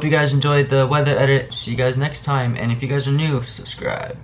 hope you guys enjoyed the weather edit. See you guys next time. And if you guys are new, subscribe.